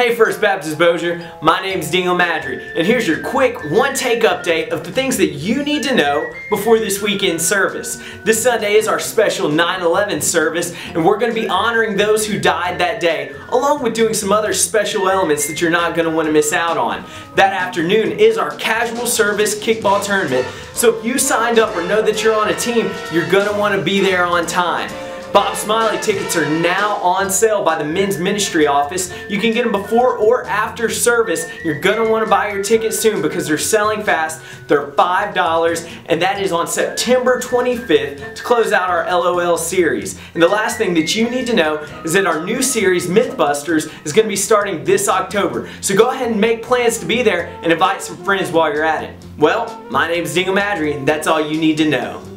Hey First Baptist Bossier, my name is Daniel Maddry, and here's your quick one-take update of the things that you need to know before this weekend service. This Sunday is our special 9-11 service, and we're going to be honoring those who died that day, along with doing some other special elements that you're not going to want to miss out on. That afternoon is our casual service kickball tournament, so if you signed up or know that you're on a team, you're going to want to be there on time. Bob Smiley tickets are now on sale by the Men's Ministry office. You can get them before or after service. You're going to want to buy your tickets soon because they're selling fast. They're $5 and that is on September 25th to close out our LOL series. And the last thing that you need to know is that our new series, Mythbusters, is going to be starting this October. So go ahead and make plans to be there and invite some friends while you're at it. Well, my name is Daniel Maddry and that's all you need to know.